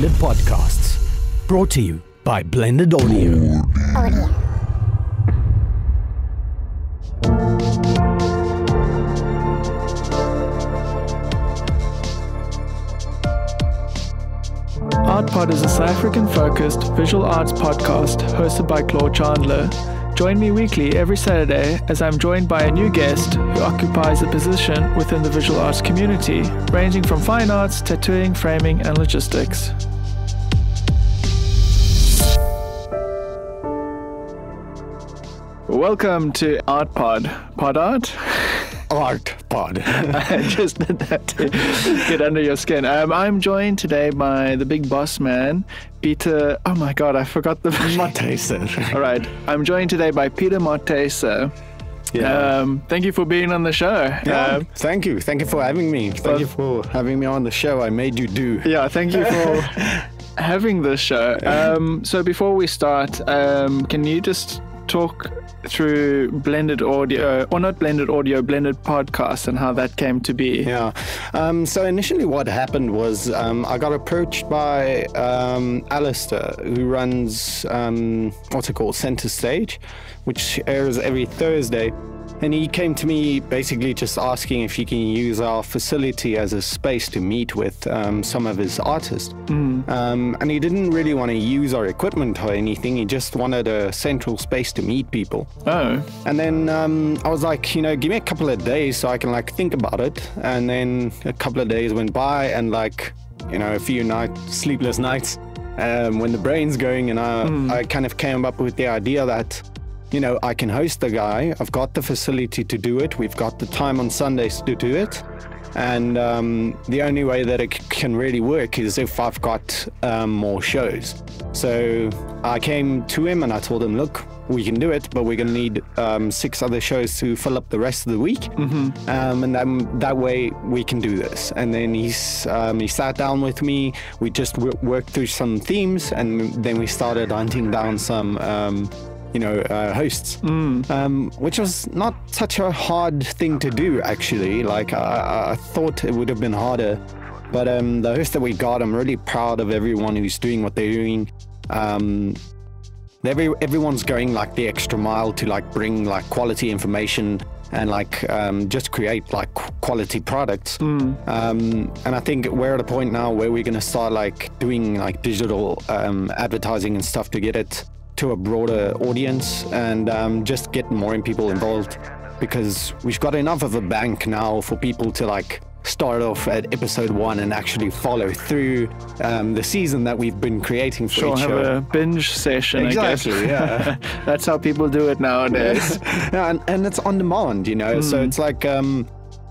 Blended Podcasts. Brought to you by Blended Audio. Audio. ArtPod is a South African focused visual arts podcast hosted by Claude Chandler. Join me weekly every Saturday as I'm joined by a new guest who occupies a position within the visual arts community, ranging from fine arts, tattooing, framing, and logistics. Welcome to Art Pod Pod Art? Art Pod. I just did that to get under your skin. Um, I'm joined today by the big boss man, Pieter. Oh my god, I forgot the. Matthyser. All right, I'm joined today by Pieter Martesa. Yeah. Um, thank you for being on the show. Yeah, Um, thank you. Thank you for having me. Thank well- you for having me on the show. I made you do. yeah, thank you for having this show. Um, so before we start, um, can you just talk through blended audio, or not blended audio, blended podcast, and how that came to be? Yeah. Um, so initially, what happened was um, I got approached by um, Alistair, who runs um, what's it called, Center Stage, which airs every Thursday. And he came to me basically just asking if he can use our facility as a space to meet with um, some of his artists. Um, and he didn't really want to use our equipment or anything. He just wanted a central space to meet people. Oh, And then um, I was like, you know, give me a couple of days so I can like think about it. And then a couple of days went by, and like, you know, a few nights, sleepless nights, um, when the brain's going, and I, I kind of came up with the idea that, you know, I can host the guy. I've got the facility to do it. We've got the time on Sundays to do it. And um, the only way that it can really work is if I've got um, more shows. So I came to him and I told him, look, we can do it, but we're going to need um, six other shows to fill up the rest of the week. Mm-hmm. Um, and then that way we can do this. And then he's, um, he sat down with me. We just w- worked through some themes and then we started hunting down some. You know, uh, hosts, um, which was not such a hard thing to do, actually. Like, I, I- thought it would have been harder. But um, the hosts that we got, I'm really proud of everyone who's doing what they're doing. Um, every, everyone's going like the extra mile to like bring like quality information and like um, just create like quality products. Um, and I think we're at a point now where we're going to start like doing like digital um, advertising and stuff to get it to a broader audience and um, just get more people involved because we've got enough of a bank now for people to like start off at episode one and actually follow through um, the season that we've been creating for sure, each have show. a binge session. Exactly, I guess. yeah. That's how people do it nowadays. yeah, and, and it's on demand, you know. So it's like, um,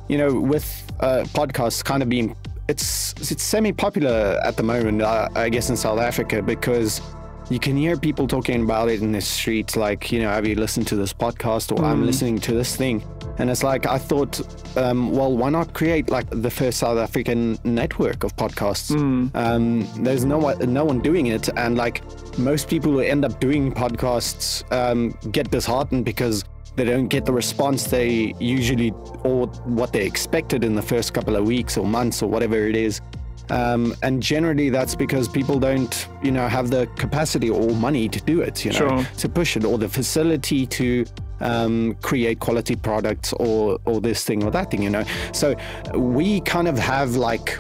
you know, with uh, podcasts kind of being, it's it's semi-popular at the moment, uh, I guess, in South Africa because you can hear people talking about it in the streets, like, you know, have you listened to this podcast or I'm listening to this thing. And it's like I thought, um, well, why not create like the first South African network of podcasts? Um, there's no one, no one doing it, and like most people who end up doing podcasts um, get disheartened because they don't get the response they usually or what they expected in the first couple of weeks or months or whatever it is. Um, and generally, that's because people don't, you know, have the capacity or money to do it, you know, Sure. to push it, or the facility to um, create quality products, or or this thing or that thing, you know. So we kind of have like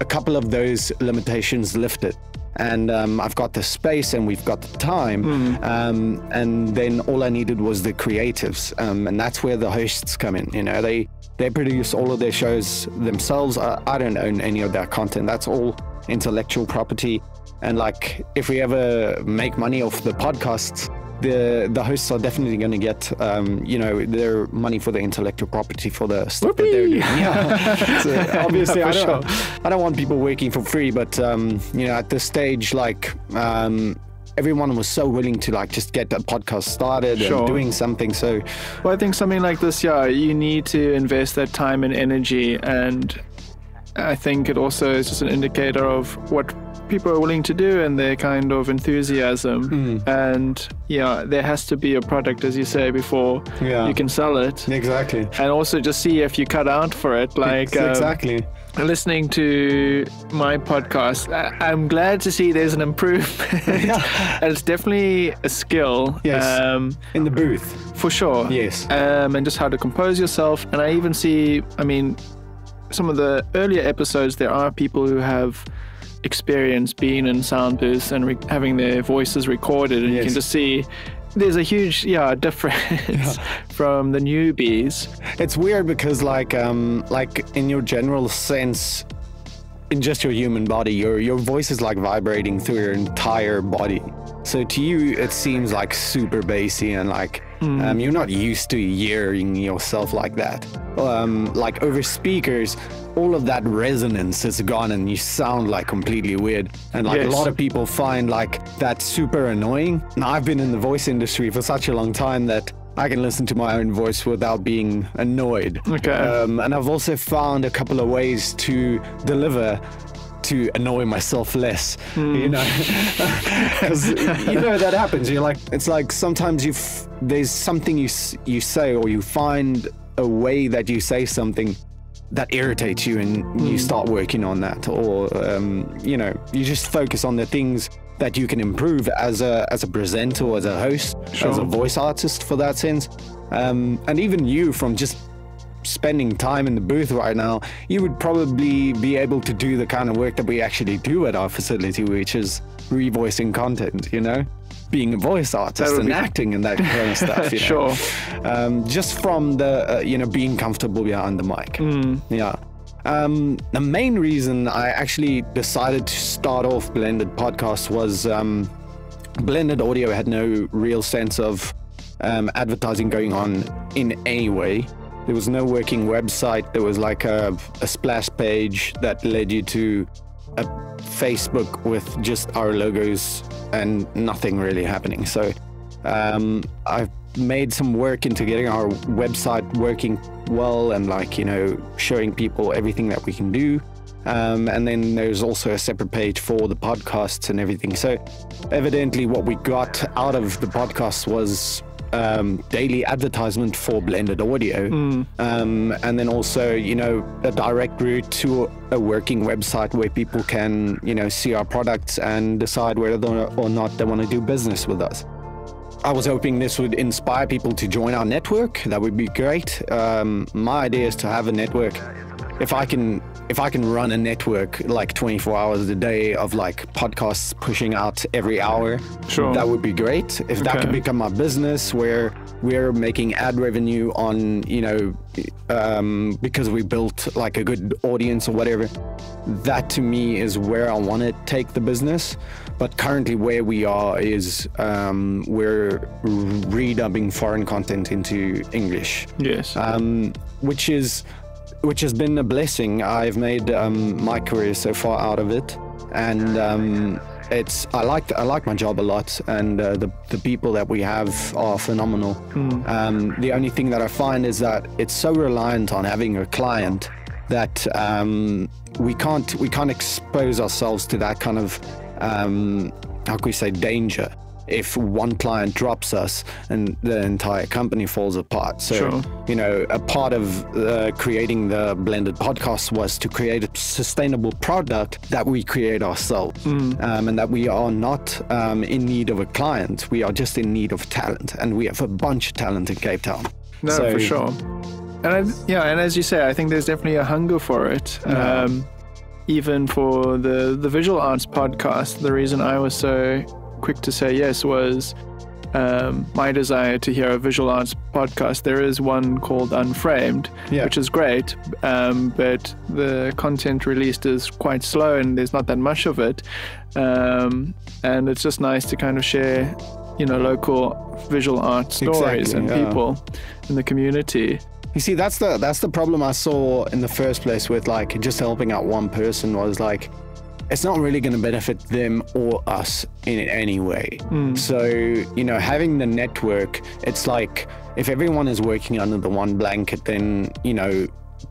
a couple of those limitations lifted. And um, I've got the space and we've got the time. Um, and then all I needed was the creatives. Um, and that's where the hosts come in. You know, they, they produce all of their shows themselves. I, I don't own any of that content. That's all intellectual property. And like, if we ever make money off the podcasts, the the hosts are definitely going to get um, you know their money for the intellectual property for the stuff that they're doing. Yeah. So obviously, Yeah, I don't sure. I don't want people working for free, but um, you know, at this stage, like um, everyone was so willing to like just get a podcast started Sure. and doing something. So Well, I think something like this, yeah, you need to invest that time and energy, and I think it also is just an indicator of what people are willing to do and their kind of enthusiasm. Hmm. And yeah, there has to be a product, as you say, before Yeah. you can sell it. exactly. And also just see if you cut out for it. Like, um, exactly. listening to my podcast, I- I'm glad to see there's an improvement. and it's definitely a skill. Yes. Um, In the booth. for sure. Yes. Um, and just how to compose yourself. And I even see, I mean, some of the earlier episodes, there are people who have experience being in sound booths and re- having their voices recorded, and you can just see there's a huge yeah difference from the newbies. It's weird because like um like in your general sense in just your human body your your voice is like vibrating through your entire body. So to you it seems like super bassy and like um, you're not used to hearing yourself like that. Um, like over speakers, all of that resonance is gone and you sound like completely weird. And like Yes. a lot of people find like that super annoying. Now I've been in the voice industry for such a long time that I can listen to my own voice without being annoyed. Okay. Um, and I've also found a couple of ways to deliver to annoy myself less, you know, because you know that happens. You're like, it's like sometimes you there's something you you say or you find a way that you say something that irritates you, and you start working on that, or um, you know, you just focus on the things that you can improve as a as a presenter, or as a host, as a voice artist, for that sense, um, and even you from just spending time in the booth right now, you would probably be able to do the kind of work that we actually do at our facility, which is revoicing content, you know? Being a voice artist and be- acting and that kind of stuff. You know? Sure. Um, just from the, uh, you know, being comfortable behind the mic. Yeah. Um, the main reason I actually decided to start off Blended Podcast was um, Blended Audio had no real sense of um, advertising going on in any way. There was no working website. There was like a, a splash page that led you to a Facebook with just our logos and nothing really happening. So um, I've made some work into getting our website working well and like you know showing people everything that we can do um, and then there's also a separate page for the podcasts and everything so evidently what we got out of the podcast was um, daily advertisement for blended audio um, and then also you know a direct route to a working website where people can you know see our products and decide whether or not they want to do business with us I was hoping this would inspire people to join our network. That would be great. Um, my idea is to have a network. If I can, if I can run a network like 24 hours a day of like podcasts pushing out every hour, Sure. that would be great. If that Okay. could become my business, where we're making ad revenue on, you know, um, because we built like a good audience or whatever, that to me is where I want to take the business. But currently, where we are is um, we're redubbing foreign content into English, Yes. um, which is which has been a blessing. I've made um, my career so far out of it, and um, it's I like I like my job a lot, and uh, the the people that we have are phenomenal. Um, the only thing that I find is that it's so reliant on having a client that um, we can't we can't expose ourselves to that kind of um, how can we say danger if one client drops us and the entire company falls apart. So Sure. you know, a part of uh, creating the blended podcast was to create a sustainable product that we create ourselves, um, and that we are not um, in need of a client. We are just in need of talent, and we have a bunch of talent in Cape Town. No, So- for sure. And I, yeah, and as you say, I think there's definitely a hunger for it. Yeah. Um, even for the the visual arts podcast, the reason I was so quick to say yes was um, my desire to hear a visual arts podcast. There is one called Unframed, Yeah. which is great, um, but the content released is quite slow and there's not that much of it. Um, and it's just nice to kind of share, you know, local visual art stories Exactly, and yeah. people in the community. You see, that's the that's the problem I saw in the first place with like just helping out one person was like it's not really going to benefit them or us in any way. Hmm. So, you know, having the network, it's like if everyone is working under the one blanket, then, you know,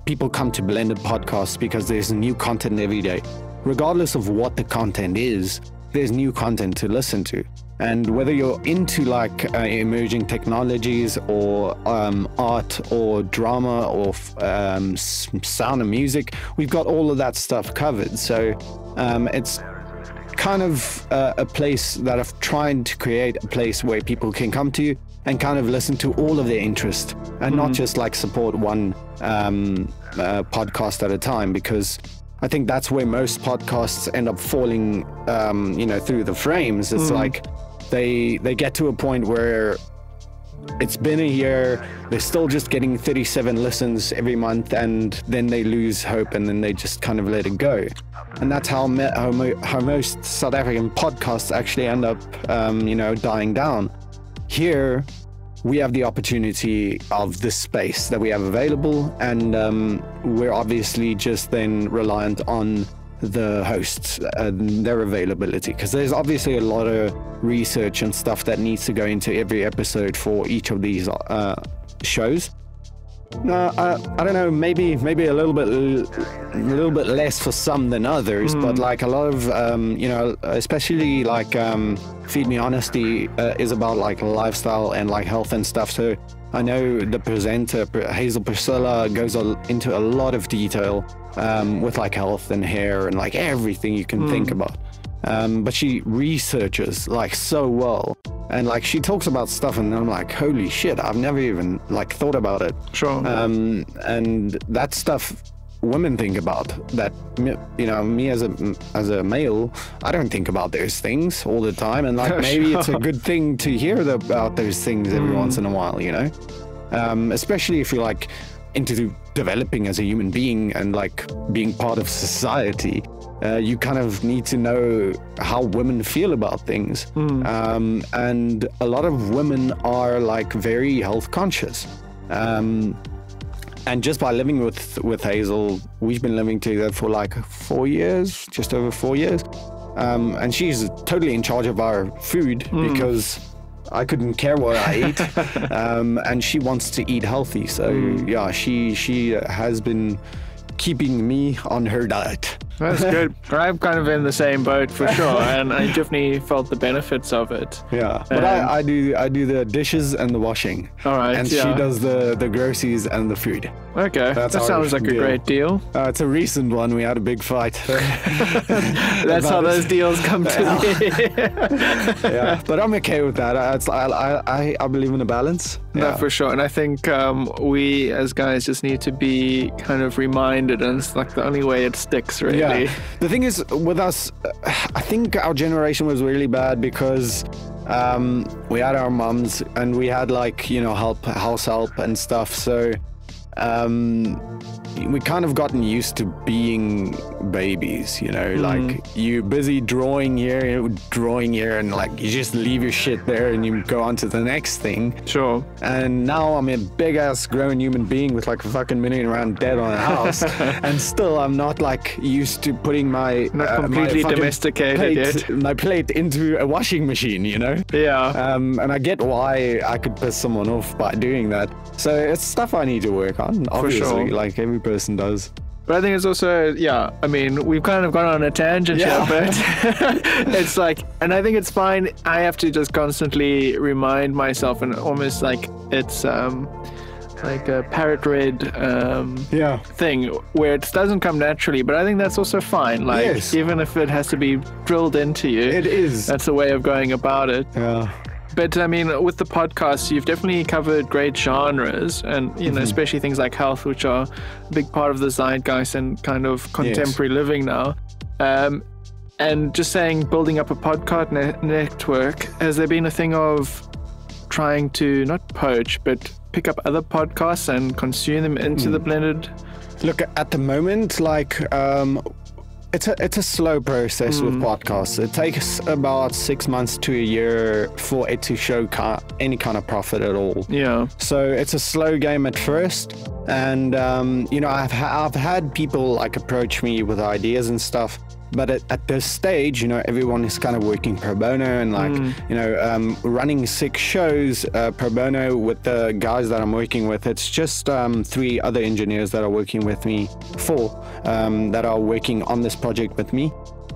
people come to blended podcasts because there's new content every day. Regardless of what the content is, there's new content to listen to. And whether you're into like uh, emerging technologies or um, art or drama or um, sound and music, we've got all of that stuff covered. So um, it's kind of uh, a place that I've tried to create a place where people can come to and kind of listen to all of their interest and mm-hmm. not just like support one um, uh, podcast at a time because I think that's where most podcasts end up falling, um, you know, through the frames. It's mm. like they they get to a point where it's been a year, they're still just getting 37 listens every month, and then they lose hope, and then they just kind of let it go. And that's how me, how, how most South African podcasts actually end up, um, you know, dying down. Here, we have the opportunity of the space that we have available, and um, we're obviously just then reliant on the hosts and their availability because there's obviously a lot of research and stuff that needs to go into every episode for each of these uh, shows. No, I, I don't know. Maybe maybe a little bit a little bit less for some than others, mm. but hmm. like a lot of um, you know, especially like um, Feed Me Honesty uh, is about like lifestyle and like health and stuff. So I know the presenter Hazel Priscilla goes into a lot of detail um, with like health and hair and like everything you can mm. think about. Um, but she researches like so well and like she talks about stuff and i'm like holy shit i've never even like thought about it sure um, and that stuff women think about that you know me as a as a male i don't think about those things all the time and like maybe sure. it's a good thing to hear about those things every mm. once in a while you know um, especially if you're like into developing as a human being and like being part of society uh, you kind of need to know how women feel about things. Mm. Um, and a lot of women are like very health conscious. Um, and just by living with with Hazel, we've been living together for like four years, just over four years. Um, and she's totally in charge of our food mm. because I couldn't care what I eat, um, and she wants to eat healthy. So mm. yeah, she she has been keeping me on her diet. That's good. I'm kind of in the same boat for sure, and I definitely felt the benefits of it. Yeah, but I, I, do I do the dishes and the washing. All right, and yeah. she does the the groceries and the food. Okay, That's that sounds like deal. a great deal. Uh, it's a recent one. We had a big fight. That's how those deals come to me. yeah, but I'm okay with that. I, I, I, I believe in a balance. Yeah. No, for sure. And I think um, we as guys just need to be kind of reminded, and it's like the only way it sticks, really. Yeah. The thing is, with us, I think our generation was really bad because um, we had our mums and we had like you know help, house help and stuff. So um, we kind of gotten used to being babies, you know, mm. like you're busy drawing here, drawing here, and like you just leave your shit there and you go on to the next thing. Sure. And now I'm a big ass grown human being with like a fucking million around dead on a house, and still I'm not like used to putting my not uh, completely my domesticated plate, yet. my plate into a washing machine, you know. Yeah. Um, and I get why I could piss someone off by doing that. So it's stuff I need to work on. Obviously, sure. like every person does. But I think it's also, yeah, I mean, we've kind of gone on a tangent yeah. here, but it's like, and I think it's fine. I have to just constantly remind myself, and almost like it's um, like a parrot red um, yeah. thing where it doesn't come naturally, but I think that's also fine. Like, yes. even if it has to be drilled into you, it is. That's a way of going about it. Yeah. But I mean, with the podcast, you've definitely covered great genres, and you know, mm-hmm. especially things like health, which are a big part of the zeitgeist and kind of contemporary yes. living now. Um, and just saying, building up a podcast ne- network, has there been a thing of trying to not poach, but pick up other podcasts and consume them into mm. the blended? Look, at the moment, like um, it's a it's a slow process mm. with podcasts. It takes about six months to a year for it to show any kind of profit at all. Yeah. So it's a slow game at first, and um, you know I've ha- I've had people like approach me with ideas and stuff, but at, at this stage, you know, everyone is kind of working pro bono and like, you know, um, running six shows uh, pro bono with the guys that I'm working with. It's just um, three other engineers that are working with me, four um, that are working on this project with me.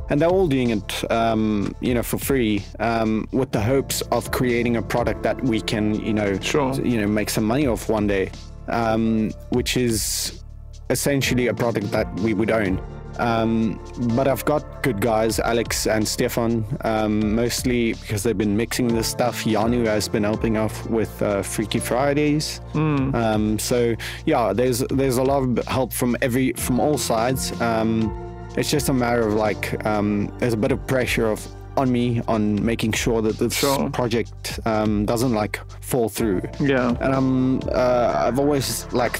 And they're all doing it, um, you know, for free, um, with the hopes of creating a product that we can, you know, Sure. you know, make some money off one day, um, which is essentially a product that we would own. Um, but I've got good guys, Alex and Stefan, um, mostly because they've been mixing this stuff. Yanu has been helping off with uh, Freaky Fridays. Um, so yeah, there's there's a lot of help from every from all sides. Um, it's just a matter of like um, there's a bit of pressure of on me on making sure that this Sure. project um, doesn't like fall through Yeah. and I'm uh, I've always like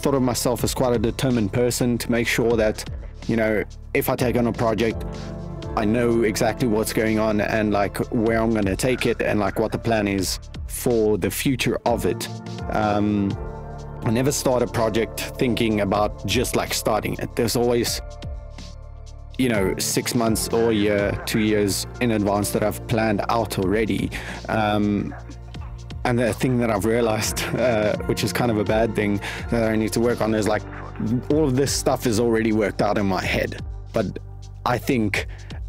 thought of myself as quite a determined person to make sure that you know if I take on a project I know exactly what's going on and like where I'm going to take it and like what the plan is for the future of it. Um, I never start a project thinking about just like starting it. There's always you know six months or a year two years in advance that I've planned out already. Um, and the thing that I've realized, uh, which is kind of a bad thing that I need to work on, is like all of this stuff is already worked out in my head. But I think,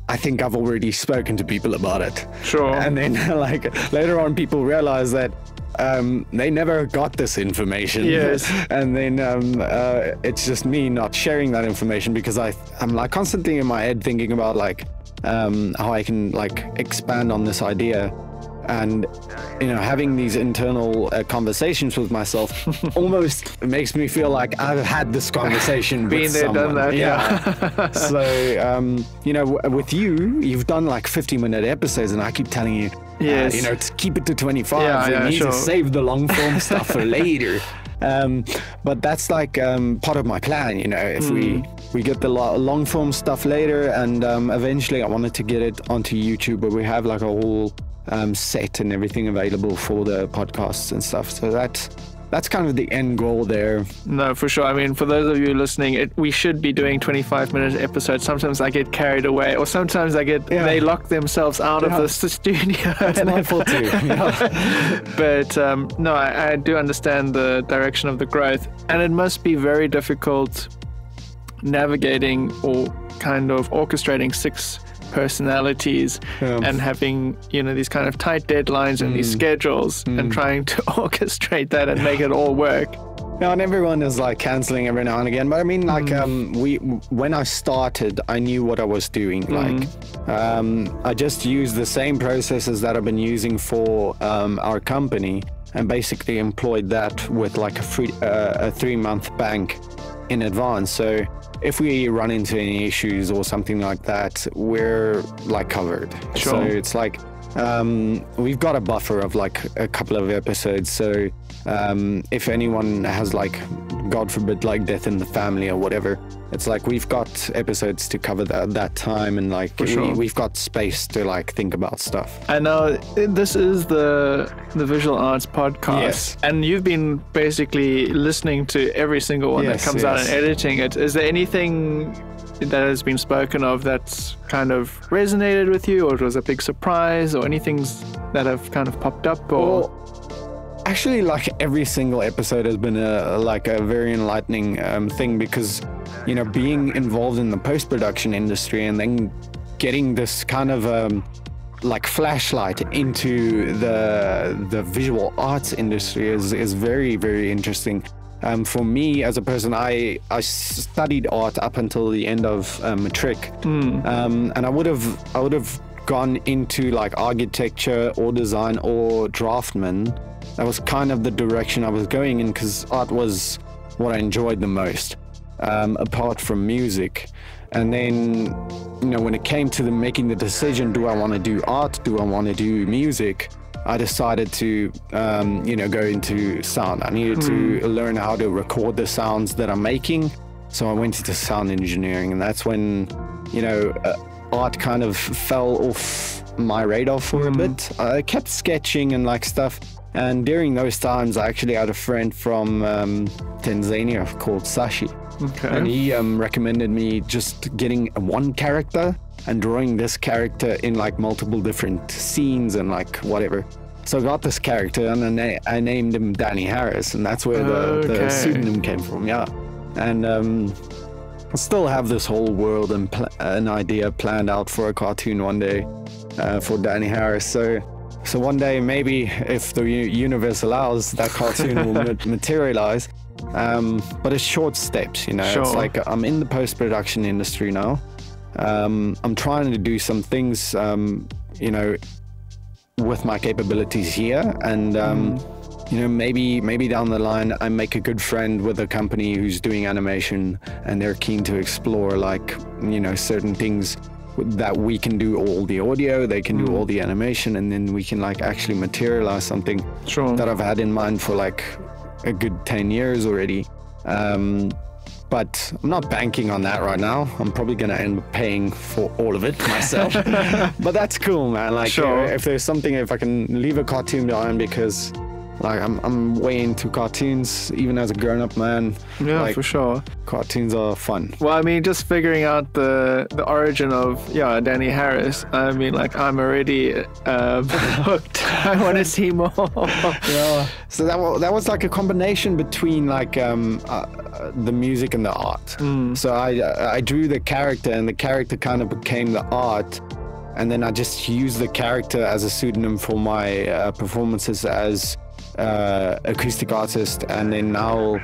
I think I've already spoken to people about it. Sure. And then, like later on, people realize that um, they never got this information. Yes. and then um, uh, it's just me not sharing that information because I, I'm like constantly in my head thinking about like um, how I can like expand on this idea and you know having these internal uh, conversations with myself almost makes me feel like I've had this conversation Being with there, done that, yeah. so um, you know w- with you you've done like 50 minute episodes and I keep telling you Yes. uh, you know to keep it to 25 Yeah, we yeah, need sure. to save the long form stuff for later um, but that's like um, part of my plan you know if we Hmm. we get the long form stuff later and um, eventually I wanted to get it onto YouTube but we have like a whole um, set and everything available for the podcasts and stuff so that's that's kind of the end goal there No, for sure. I mean, for those of you listening, it, we should be doing 25 minute episodes. Sometimes I get carried away, or sometimes I get Yeah. they lock themselves out Yeah. of the studio. it's my fault too yeah. but um, no, I, I do understand the direction of the growth, and it must be very difficult navigating or kind of orchestrating six personalities Yeah. and having you know these kind of tight deadlines and Mm. these schedules and trying to orchestrate that and make it all work No, and everyone is like canceling every now and again. But I mean, like, Mm. um, we when I started, I knew what I was doing. Mm. Like, um, I just used the same processes that I've been using for um, our company, and basically employed that with like a free, uh, a three month bank in advance. So if we run into any issues or something like that, we're like covered. So it's like um, we've got a buffer of like a couple of episodes. So um, if anyone has like, God forbid, like death in the family or whatever, it's like we've got episodes to cover that that time, and like sure. we, we've got space to like think about stuff. I know this is the the visual arts podcast, Yes. and you've been basically listening to every single one Yes, that comes out and editing it. Is there anything that has been spoken of that's kind of resonated with you, or it was a big surprise, or anything that have kind of popped up? Or Well, actually, like every single episode has been a like a very enlightening um, thing because you know being involved in the post production industry and then getting this kind of um, like flashlight into the the visual arts industry is is very very interesting. Um, for me as a person, I I studied art up until the end of um, matric, um, and I would have I would have gone into like architecture or design or draftsman. That was kind of the direction I was going in because art was what I enjoyed the most, um, apart from music. And then, you know, when it came to the making the decision, do I want to do art? Do I want to do music? I decided to, um, you know, go into sound. I needed to learn how to record the sounds that I'm making. So I went into sound engineering, and that's when, you know, uh, art kind of fell off my radar for a bit. I kept sketching and like stuff. And during those times, I actually had a friend from um, Tanzania called Sashi. Okay. and he um, recommended me just getting one character and drawing this character in like multiple different scenes and like whatever. So I got this character and I, na- I named him Danny Harris, and that's where the, Okay. the pseudonym came from. Yeah, and um, I still have this whole world and pl- an idea planned out for a cartoon one day uh, for Danny Harris. So. So one day, maybe if the universe allows, that cartoon will ma- materialize. Um, but it's short steps, you know. It's like I'm in the post-production industry now. Um, I'm trying to do some things, um, you know, with my capabilities here, and um, you know, maybe maybe down the line, I make a good friend with a company who's doing animation, and they're keen to explore like you know certain things that we can do all the audio, they can do all the animation, and then we can like actually materialize something Sure. that I've had in mind for like a good 10 years already. Um, but I'm not banking on that right now. I'm probably going to end up paying for all of it myself. but that's cool, man. Like, Sure. if there's something, if I can leave a cartoon behind because. Like I'm, I'm way into cartoons, even as a grown-up man. yeah, like for sure. cartoons are fun. Well, I mean, just figuring out the the origin of yeah Danny Harris. I mean, like I'm already um, hooked. I want to see more. Yeah. So that was, that was like a combination between like um, uh, uh, the music and the art. So I uh, I drew the character, and the character kind of became the art, and then I just used the character as a pseudonym for my uh, performances as uh, acoustic artist, and then now.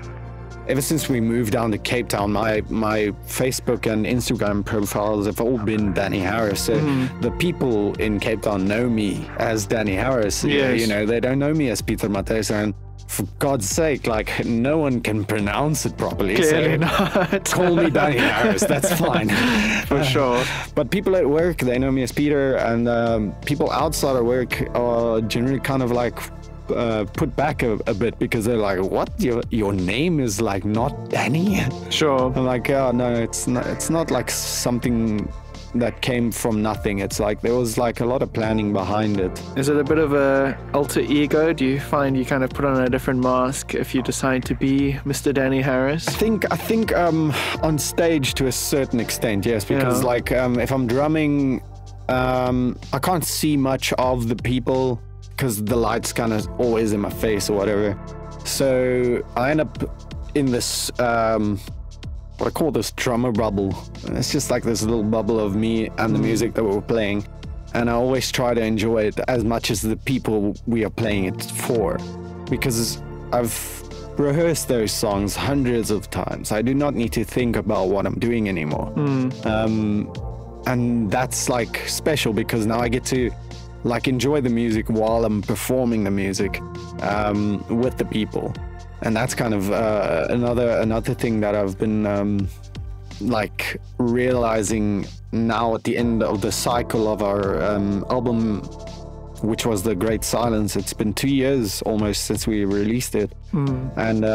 Ever since we moved down to Cape Town, my my Facebook and Instagram profiles have all been Danny Harris. So the people in Cape Town know me as Danny Harris. Yes. You know, they don't know me as Pieter Matthyser. And for God's sake, like no one can pronounce it properly. Clearly so not. call me Danny Harris. That's fine. for sure. But people at work, they know me as Pieter, and um, people outside of work are generally kind of like uh, put back a, a bit because they're like, "What? Your your name is like not Danny?" Sure. I'm like, "Oh no, it's not. It's not like something." That came from nothing. It's like there was like a lot of planning behind it. Is it a bit of a alter ego? Do you find you kind of put on a different mask if you decide to be Mr. Danny Harris? I think I think um, on stage to a certain extent, yes, because Yeah. like um, if I'm drumming, um, I can't see much of the people because the light's kind of always in my face or whatever. So I end up in this um, what I call this drummer bubble. And it's just like this little bubble of me and the music that we're playing. And I always try to enjoy it as much as the people we are playing it for. Because I've rehearsed those songs hundreds of times. I do not need to think about what I'm doing anymore. Um, and that's like special because now I get to like enjoy the music while I'm performing the music um, with the people, and that's kind of uh, another another thing that I've been um, like realizing now at the end of the cycle of our um, album, which was the Great Silence. It's been two years almost since we released it, and.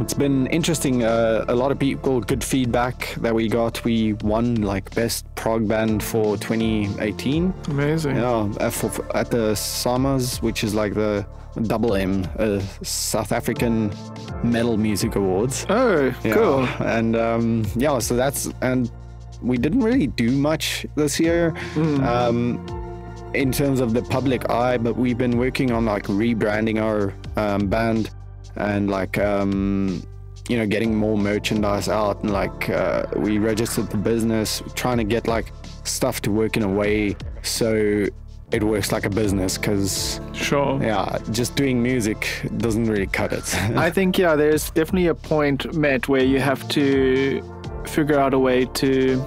It's been interesting. Uh, a lot of people, good feedback that we got. We won like best prog band for 2018. Amazing. Yeah, uh, at the SAMAs, which is like the double M, uh, South African Metal Music Awards. Oh, Yeah, cool. And um, yeah, so that's and we didn't really do much this year. Um, in terms of the public eye, but we've been working on like rebranding our um, band and like um, you know getting more merchandise out and like uh, we registered the business, trying to get like stuff to work in a way so it works like a business because Sure. yeah, just doing music doesn't really cut it. I think yeah, there's definitely a point met where you have to figure out a way to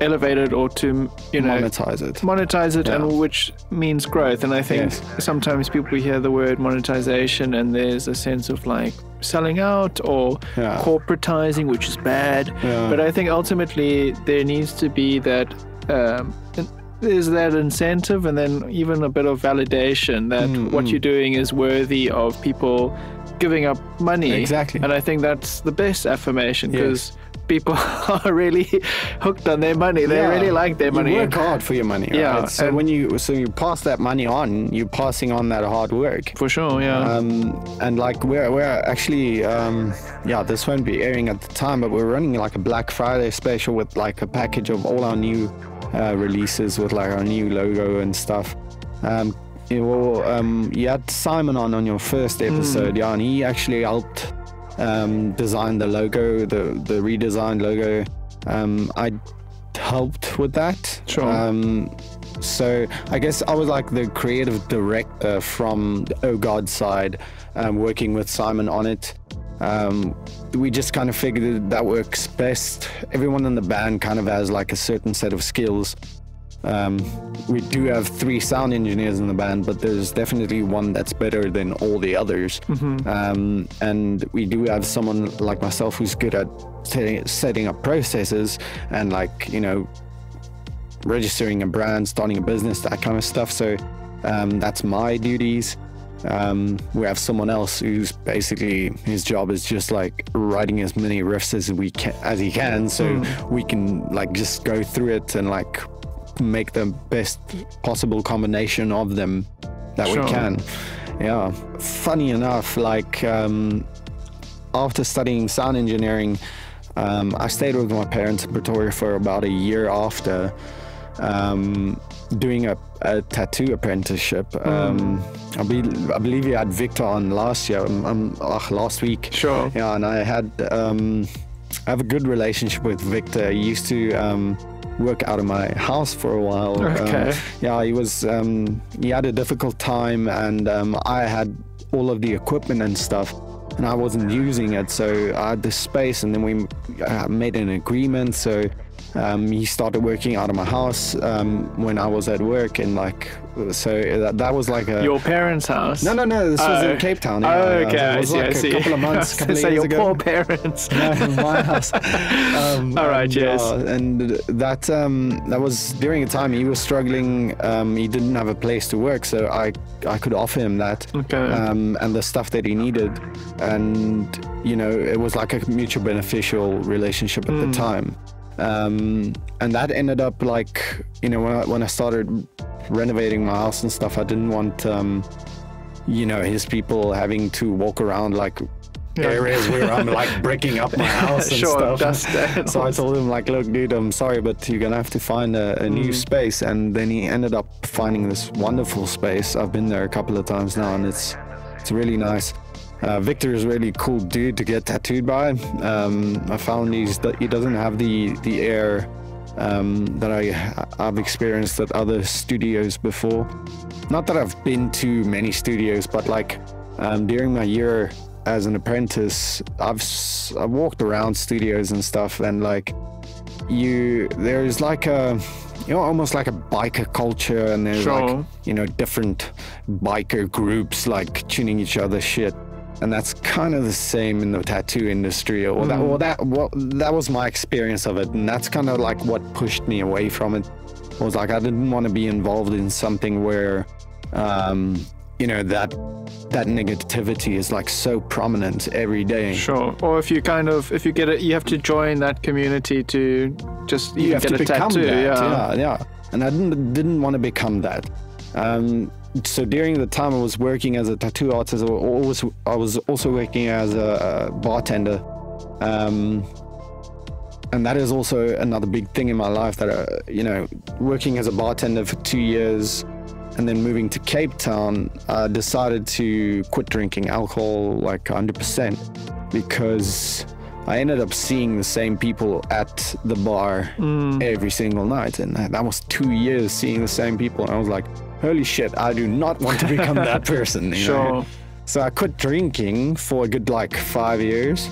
elevate it or to you know monetize it. monetize it Yeah. and which means growth and i think Yes. sometimes people hear the word monetization and there's a sense of like selling out or Yeah. corporatizing which is bad Yeah. but i think ultimately there needs to be that um, there's that incentive and then even a bit of validation that Mm, what mm. you're doing is worthy of people giving up money. Exactly. And I think that's the best affirmation Yes. because people are really hooked on their money. They Yeah. really like their money. You work hard for your money. Yeah, Right? So and- when you so you pass that money on, you're passing on that hard work. For sure, yeah. Um, and like we're we're actually um, yeah, this won't be airing at the time, but we're running like a Black Friday special with like a package of all our new uh, releases with like our new logo and stuff. Um, you, will, um, you had Simon on on your first episode, yeah, and he actually helped um, design the logo, the the redesigned logo. Um, I helped with that. Sure. Um, so I guess I was like the creative director from the Oh God side, um, working with Simon on it. Um, we just kind of figured that works best. Everyone in the band kind of has like a certain set of skills. Um, we do have three sound engineers in the band, but there's definitely one that's better than all the others. Um, and we do have someone like myself who's good at setting, setting up processes and like you know registering a brand, starting a business, that kind of stuff. So um, that's my duties. Um, we have someone else who's basically his job is just like writing as many riffs as we can as he can, so we can like just go through it and like make the best possible combination of them that Sure. we can. Yeah. Funny enough, like um, after studying sound engineering, um, I stayed with my parents in Pretoria for about a year after um, doing a, a tattoo apprenticeship. Um, I, be, I believe you had Victor on last year, um, um, ugh, last week. Sure. Yeah, and I had um, I have a good relationship with Victor. He used to um, work out of my house for a while. Okay. Um, yeah, he was um, he had a difficult time, and um, I had all of the equipment and stuff. And I wasn't using it, so I had this space, and then we uh, made an agreement. So um, he started working out of my house um, when I was at work, and like, so that, that was like a Your parents' house. no, no, no. This was Oh. in Cape Town. Oh, yeah. okay. It I was see. like I see. a couple of months, was couple of years your ago. poor parents. No, my house. Um, All right, and, yes. yeah, and that um, that was during a time he was struggling. Um, he didn't have a place to work, so I I could offer him that. Okay. Um, and the stuff that he needed, and you know, it was like a mutual beneficial relationship at Hmm. the time. Um, and that ended up like you know when I, when I started renovating my house and stuff, I didn't want um, you know his people having to walk around like Yeah. areas where I'm like breaking up my house and Sure, stuff. so I told him like, look, dude, I'm sorry, but you're gonna have to find a, a Mm. new space. And then he ended up finding this wonderful space. I've been there a couple of times now, and it's it's really nice. Uh, Victor is a really cool dude to get tattooed by. Um, I found he's he doesn't have the the air um, that I I've experienced at other studios before. Not that I've been to many studios, but like um, during my year as an apprentice, I've I've walked around studios and stuff, and like you, there's like a you know almost like a biker culture, and there's like you know different biker groups like tuning each other shit. And that's kind of the same in the tattoo industry, or that, or that, well, that was my experience of it, and that's kind of like what pushed me away from it. Was like I didn't want to be involved in something where, um, you know, that that negativity is like so prominent every day. Sure. Or if you kind of if you get it, you have to join that community to just you even have get to a become tattoo. that. yeah. yeah, yeah. And I didn't didn't want to become that. Um, so during the time I was working as a tattoo artist, I was I was also working as a, bartender. Um, and that is also another big thing in my life that uh, you know working as a bartender for two years and then moving to cape town i decided to quit drinking alcohol like 100% because i ended up seeing the same people at the bar every single night. And that, that was two years seeing the same people. And i was like holy shit i do not want to become that person you know? Sure. So I quit drinking for a good like five years.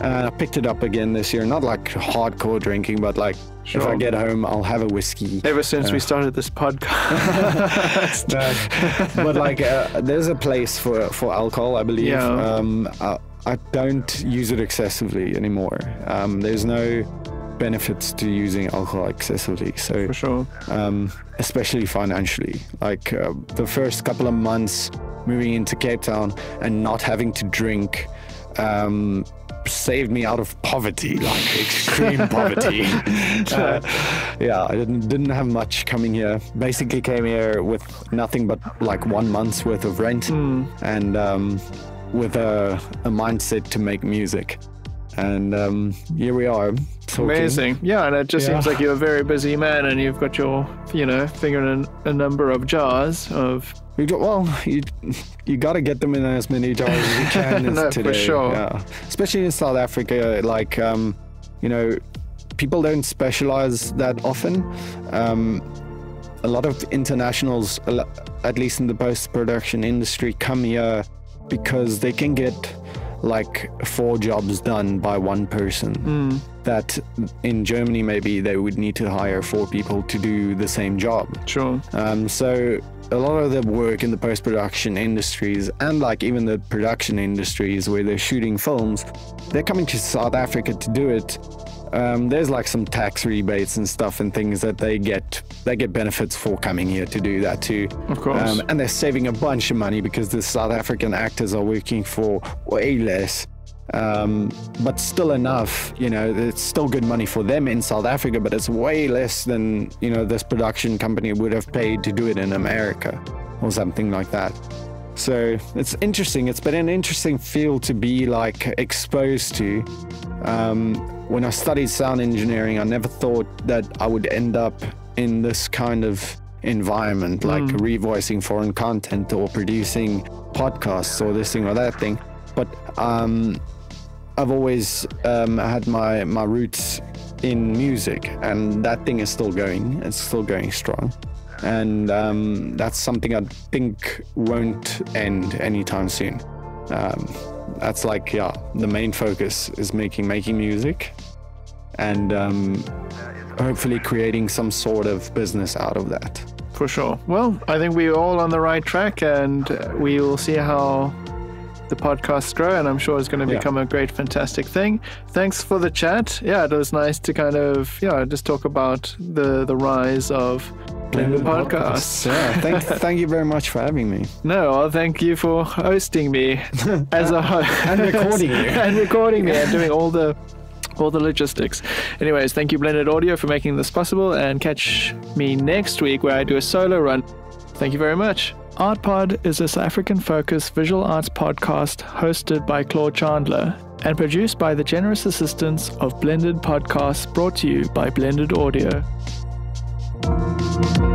And I picked it up again this year. Not like hardcore drinking, but like if I get home, I'll have a whiskey. Ever since we Uh. started this podcast. No, but like uh, there's a place for for alcohol, I believe. Yeah. Um, I, I don't use it excessively anymore. Um, there's no benefits to using alcohol excessively. So For sure. um, especially financially. Like uh, the first couple of months moving into Cape Town and not having to drink um, saved me out of poverty, like extreme poverty. Uh, yeah, I didn't didn't have much coming here. Basically, came here with nothing but like one month's worth of rent and um, with a, a mindset to make music. And um, here we are. Talking. Amazing. Yeah, and it just Yeah. seems like you're a very busy man and you've got your, you know, finger in a number of jars of. You do, well, you you got to get them in as many jars as you can No, for sure. Yeah. Especially in South Africa, like um, you know, people don't specialize that often. Um, a lot of internationals, at least in the post-production industry, come here because they can get like four jobs done by one person. That in Germany maybe they would need to hire four people to do the same job. Sure. Um, so a lot of the work in the post-production industries and like even the production industries where they're shooting films, they're coming to South Africa to do it. Um, there's like some tax rebates and stuff and things that they get. They get benefits for coming here to do that too. Of course. Um, and they're saving a bunch of money because the South African actors are working for way less. Um, but still enough, you know, it's still good money for them in South Africa, but it's way less than, you know, this production company would have paid to do it in America or something like that. So it's interesting. It's been an interesting field to be like exposed to. Um, when I studied sound engineering, I never thought that I would end up in this kind of environment, like revoicing foreign content or producing podcasts or this thing or that thing. But um, I've always um, had my, my roots in music, and that thing is still going. It's still going strong. And um, that's something I think won't end anytime soon. That's like, yeah, the main focus is making making music, and um, hopefully creating some sort of business out of that. For sure. Well, I think we're all on the right track and we will see how the podcasts grow and I'm sure it's going to Yeah. become a great, fantastic thing. Thanks for the chat. Yeah, it was nice to kind of, yeah, just talk about the, the rise of Blended Podcasts. Yeah, thank, thank you very much for having me. No, well, thank you for hosting me as a host. And recording you. and recording me and doing all the all the logistics. Anyways, thank you Blended Audio for making this possible and catch me next week where I do a solo run. Thank you very much. ArtPod is a South African focused visual arts podcast hosted by Claude Chandler and produced by the generous assistance of Blended Podcasts brought to you by Blended Audio. Thank you.